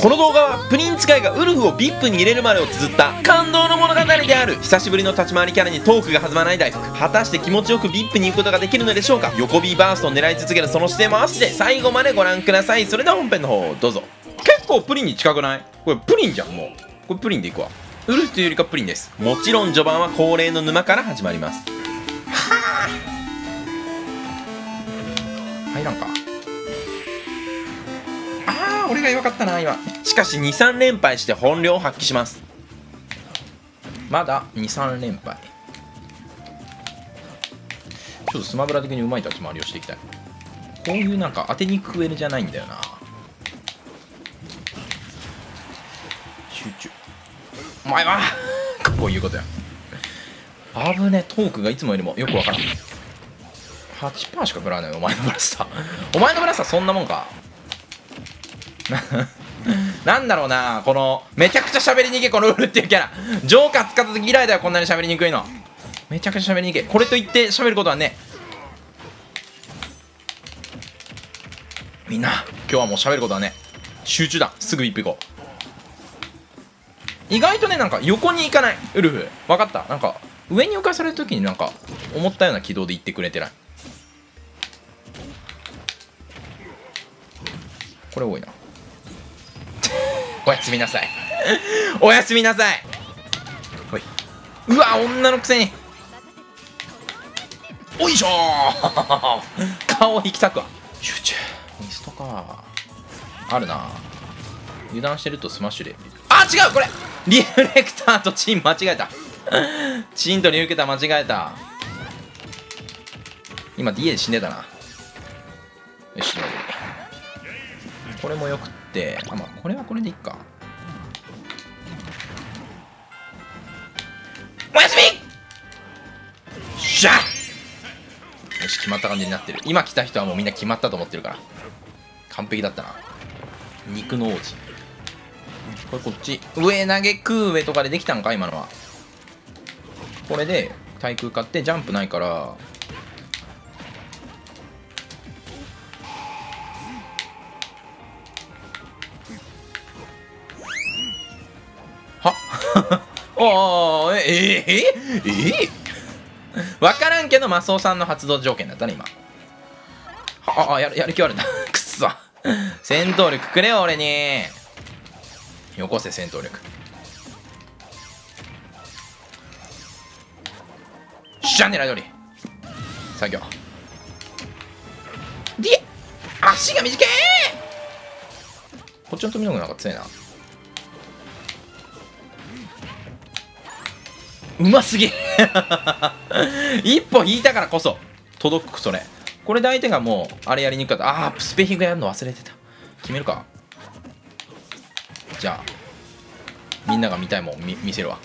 この動画はプリン使いがウルフを VIP に入れるまでを綴った感動の物語である。久しぶりの立ち回りキャラにトークが弾まない大福。果たして気持ちよく VIP に行くことができるのでしょうか？横 B バーストを狙い続けるその姿勢も合わせて最後までご覧ください。それでは本編の方どうぞ。結構プリンに近くない？これプリンじゃんもう。これプリンでいくわ。ウルフというよりかプリンです。もちろん序盤は恒例の沼から始まります。はあ入らんか。俺が弱かったな今。しかし23連敗して本領を発揮します。まだ23連敗。ちょっとスマブラ的にうまい立ち回りをしていきたい。こういうなんか当てにく上じゃないんだよな。集中。お前はこういうことや。危ねトークがいつもよりもよくわからん。8%しか食らわないお前のブラスター。お前のブラスターそんなもんか。なんだろうなこのめちゃくちゃ喋りにくいこのウルっていうキャラ。ジョーカー使った時以来だよこんなに喋りにくいの。めちゃくちゃ喋りにくい。これといって喋ることはねみんな今日はもう喋ることはね集中だ。すぐ一歩行こう。意外とねなんか横に行かない。ウルフ。分かった。なんか上に浮かされる時になんか思ったような軌道で行ってくれてない。これ多いな。おやすみなさい。おやすみなさい。ほい。うわ女のくせに。おいしょ 顔を引き裂くわ。集中。ミストかあるな。油断してるとスマッシュで。あ違うこれ。リフレクターとチン間違えた。チンとリフレクター間違えた。今 DA で死んでたな。よしこれもよくってあまあこれはこれでいっか。おやすみ。しゃよし決まった感じになってる。今来た人はもうみんな決まったと思ってるから。完璧だったな。肉の王子。これこっち。上投げ空上とかでできたんか今のは。これで対空買ってジャンプないから おーえええええ分からんけどマスオさんの発動条件だったね今ああやるやる気あるなくっそ戦闘力くれよ俺によこせ戦闘力しゃ狙い通り作業で足が短いこっちの富永なんか強いなうますぎ。一歩引いたからこそ。届くそれ。これで相手がもうあれやりにくかったああスペヒグやるの忘れてた。決めるか。じゃあみんなが見たいもん見見せるわ。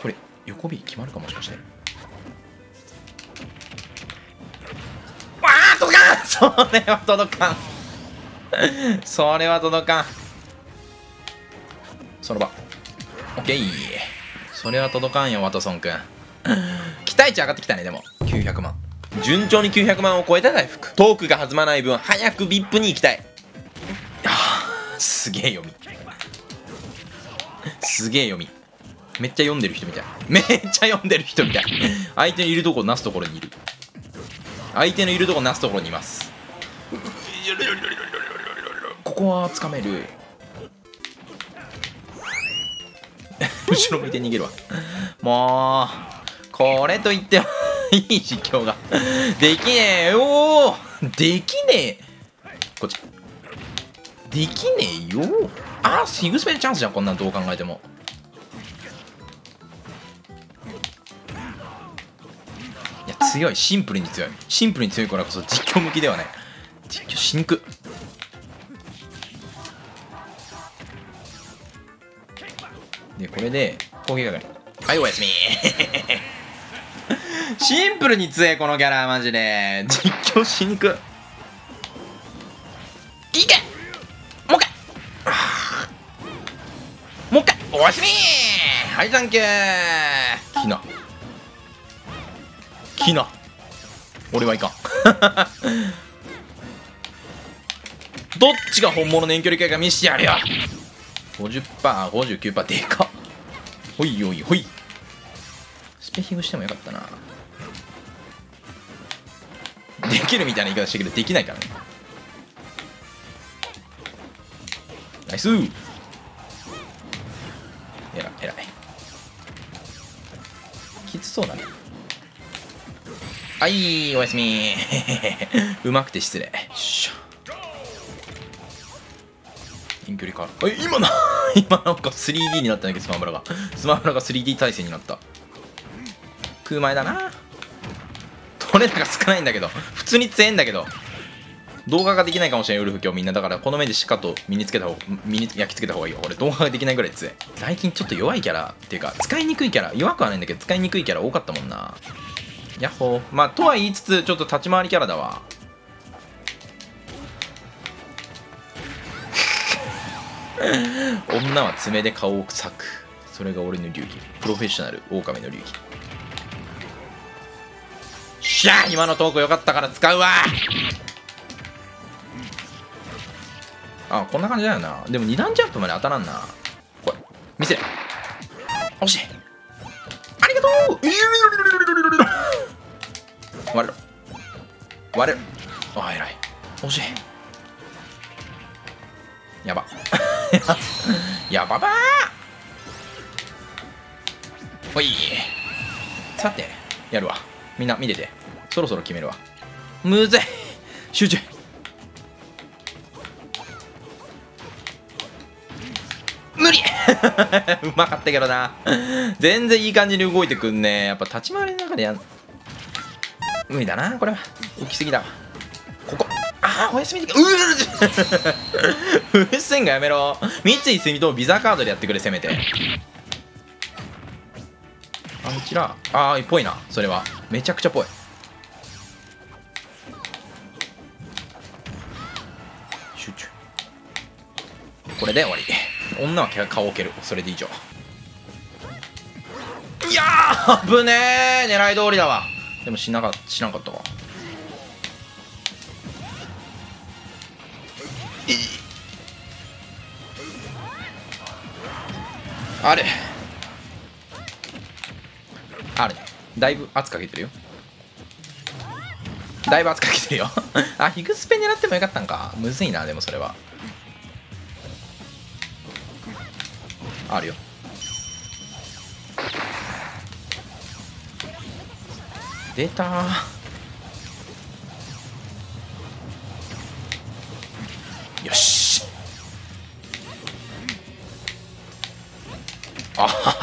これ横 B 決まるかもしかして。わあ届かん！それは届かん。それは届かん。その場。オッケーそれは届かんよワトソンくん 期待値上がってきたねでも。900万。順調に900万を超えた大福。トークが弾まない分早く VIP に行きたい。すげえ読み。すげえ読み。めっちゃ読んでる人みたい。めっちゃ読んでる人みたい。相手のいるとこなすところにいる。相手のいるとこなすところにいます。ここはつかめる後ろ向いて逃げるわ。もうこれといってはいい実況が。できねえ。おおできねえ。こっち。できねえよ。あシグスペルチャンスじゃんこんなんどう考えても。いや強い。シンプルに強い。シンプルに強いからこそ実況向きではない実況しにくでこれで攻撃係。はいおやすみ。シンプルに強えこのキャラマジで。実況しにく。いけもう一回。もう一回。おやすみ。はいサンキュー。きな。きな。俺はいかん。どっちが本物の遠距離系か見してやるよ 50%59% でかっ。ほいほいほい。スペヒングしてもよかったな。できるみたいな言い方してるけどできないからね。ナイス。えらいえらい。きつそうだね。はいおやすみ。うまくて失礼。しゃ。え今な 今なんか 3D になったんだけどスマブラが。スマブラが 3D 対戦になった。空前だな。取れ高少ないんだけど。普通に強いんだけど。動画ができないかもしれないウルフ。今日みんな。だからこの目でしかと身につけた方身に焼き付けた方がいいよ。俺動画ができないぐらい強い。最近ちょっと弱いキャラっていうか使いにくいキャラ。弱くはないんだけど使いにくいキャラ多かったもんな。ヤッホー。まあとは言いつつちょっと立ち回りキャラだわ。女は爪で顔を裂く。それが俺の流儀。プロフェッショナル狼の流儀。しゃ今のトークよかったから使うわ！あこんな感じだよな。でも2段ジャンプまで当たらんな。これ見せ惜しい。ありがとう！割れろ割れろあ偉い。惜しい。やばばー。ほい。さてやるわ。みんな見てて。そろそろ決めるわ。むずい集中。無理。うまかったけどな。全然いい感じに動いてくんね。やっぱ立ち回りの中でやん。無理だなこれは。浮きすぎだわ。おやすみ。できうううっせんがやめろ。三井住友ビザカードでやってくれせめて。あうちら。ああっぽいな。それは。めちゃくちゃぽい。集中。これで終わり。女は顔を蹴る。それで以上。いやー危ねえ狙い通りだわ。でもしなかしなかったわ。あれ。あるだいぶ圧かけてるよ。だいぶ圧かけてるよ。あヒグスペ狙ってもよかったんか。むずいなでもそれは。あるよ。出た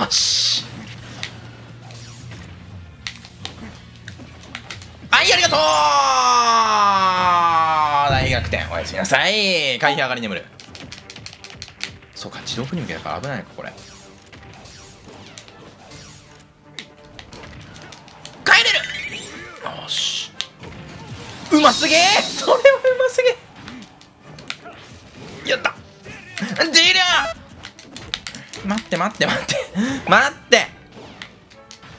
はしはいありがとう。大逆転おやすみなさい。回避上がり眠るそうか自動振り向きだから危ないのかこれ。帰れる。よし。うますげえ。それはうますげえ。やった。ディラー。待って待って待って。待って。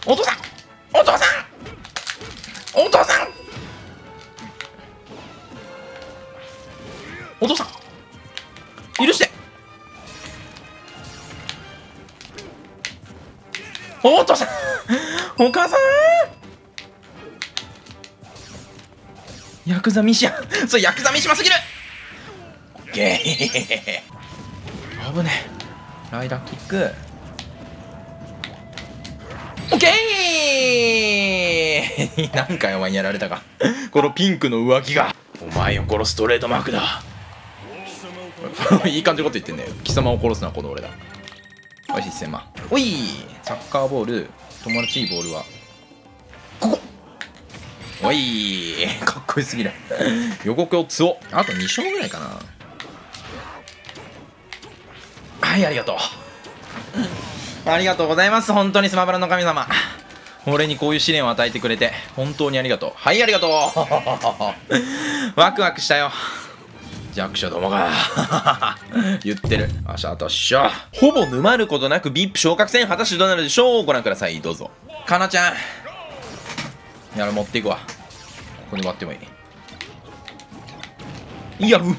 お父さん。お父さん。お父さん。お父さん。許して。お父さん。お母さん。ヤクザミシやそうヤクザミシマすぎる。オッケー。危ねえ。ライダーキック。オッケー！何回お前にやられたか。このピンクの上着が。お前を殺すトレードマークだ。いい感じのこと言ってんね貴様を殺すのはこの俺だ。おいし1000万おい！サッカーボール。友達いいボールは。ここ！おい！かっこよすぎる。予告をつおあと2勝ぐらいかな。いありがとう。ありがとうございます。本当にスマブラの神様。俺にこういう試練を与えてくれて本当にありがとう。はいありがとう。ワクワクしたよ。弱者どもが。言ってる。あしゃあとっしょ。ほぼ沼ることなく VIP 昇格戦果たしてどうなるでしょう。ご覧ください。どうぞ。かなちゃん。やる持っていくわ。ここに割ってもいい。いやうめ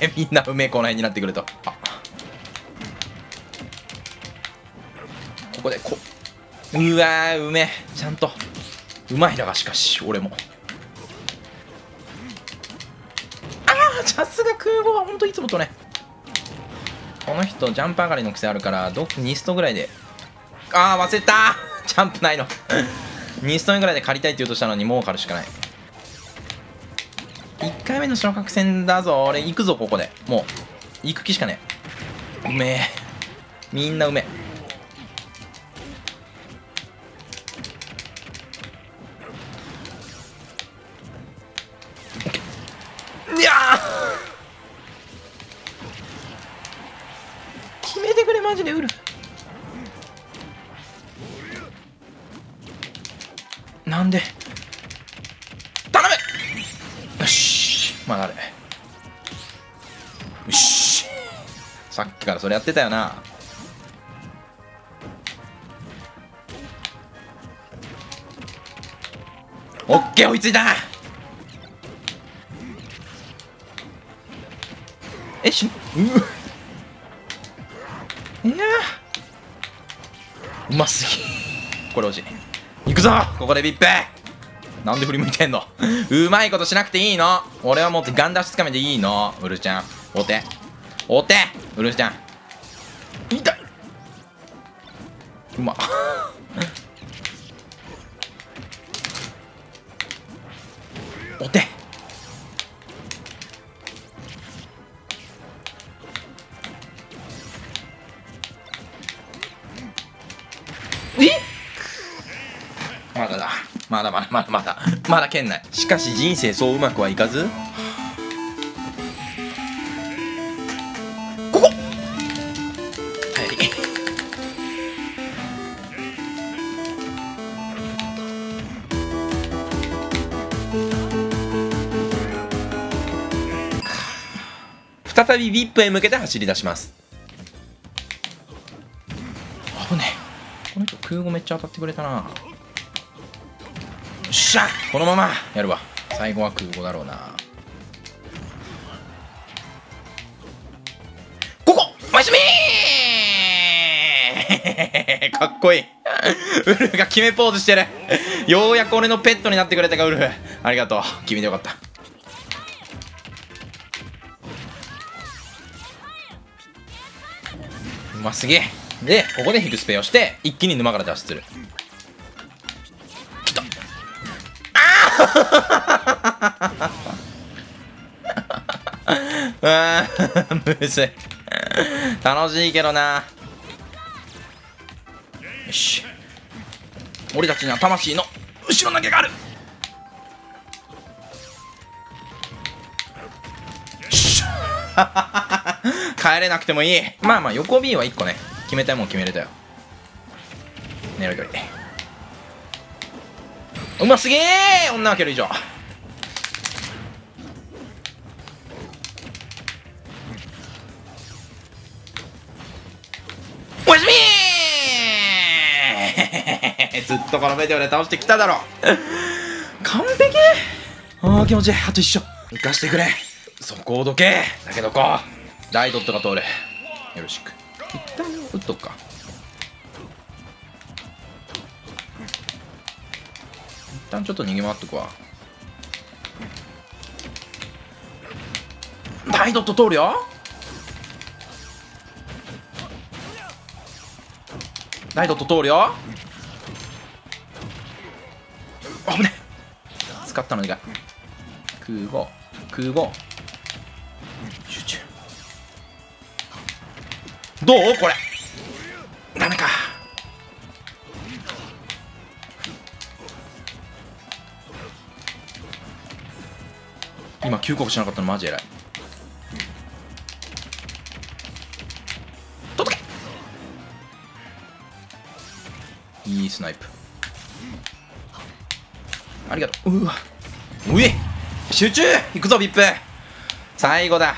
え。みんなうめえこの辺になってくると。あこでこうわーうめえ。ちゃんと。うまいだがしかし俺も。ああさすが空母はほんといつもとね。この人ジャンプ上がりの癖あるからど2ストぐらいで。ああ忘れたジャンプないの。2スト目ぐらいで借りたいって言うとしたのにもう借るしかない。1回目の昇格戦だぞ。俺行くぞここで。もう。行く気しかねえ。うめえ。みんなうめえ。ってたよな。オッケー追いついた。えしういや。うますぎ。これ惜しい行くぞ。ここでビップ。なんで振り向いてんの。うまいことしなくていいの。俺はもうガンダッシュつかめていいの。ウルちゃん。お手お手ウルちゃん。うま お手え？まだだ。まだまだまだまだ。まだ県内しかし人生そううまくはいかず？再び VIP へ向けて走り出します。危ねえ。この人空語めっちゃ当たってくれたな。よっしゃ。このまま。やるわ。最後は空語だろうな。ここ。おやすみ かっこいい。ウルフが決めポーズしてる。ようやく俺のペットになってくれたかウルフ。ありがとう。君でよかった。うますげえ。でここでヒクスペをして一気に沼から脱出する。きた。あ ー。むずい。楽しいけどな。よし。俺たちには魂の後ろ投げがある。し。ゃ帰れなくてもいい。まあまあ横 B は1個ね。決めたいもん決めれたよ。狙う距離。うますげえ！女はける以上。おやすみ ずっとこのメディオで倒してきただろ。完璧？ああ気持ちいい。あと一緒。生かしてくれ。そこをどけ。だけどこう。大ドットが通るよろしく。一旦打っとくか。一旦ちょっと逃げ回っとくわ。大ドット通るよ大ドット通るよ危ね。使ったのにが。空母空母集中。どう？これ。ダメか。今急告しなかったのマジ偉い。届け。いいスナイプ。ありがとう。うわ。うえ。集中。いくぞビップ。最後だ。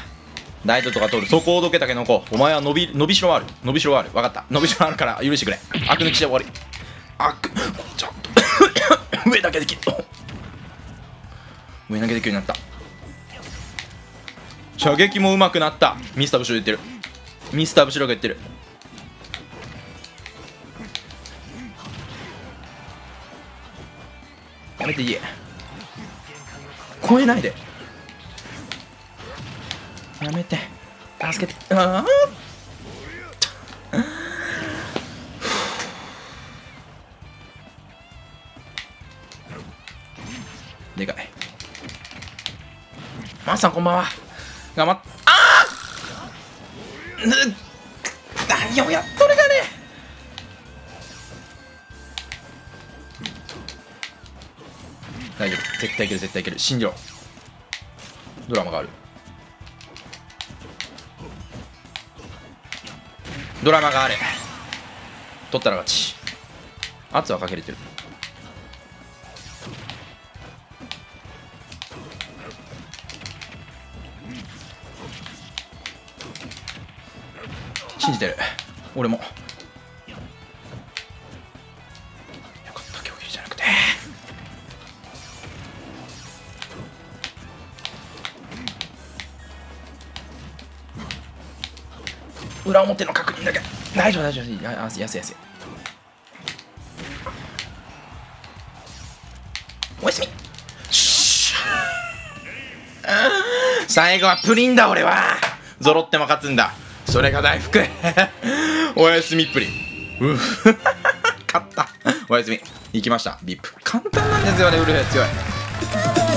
大都とか通る。そこをどけたけのこ。お前は伸び伸びしろある。伸びしろある。分かった。伸びしろあるから許してくれ。悪抜きして終わり。悪ちょっと。上だけできる。上だけできるようになった。射撃も上手くなった。ミスターブシロ言ってる。ミスターブシロが言ってる。やめていい超えないで。やめて。助けて。ああでかい。マーさんこんばんは。頑張っああぬ何をやっとるがね。大丈夫。絶対いける絶対いける。信じろドラマがある。ドラマがある取ったら勝ち。圧はかけれてる。信じてる。俺も。裏表の確認だけ大丈夫大丈夫ややすいやすいやすいおやすみ最後はプリンだ俺はゾロっても勝つんだそれが大福おやすみプリンうっ勝ったおやすみ行きましたビップ簡単なんですよねウルフ強い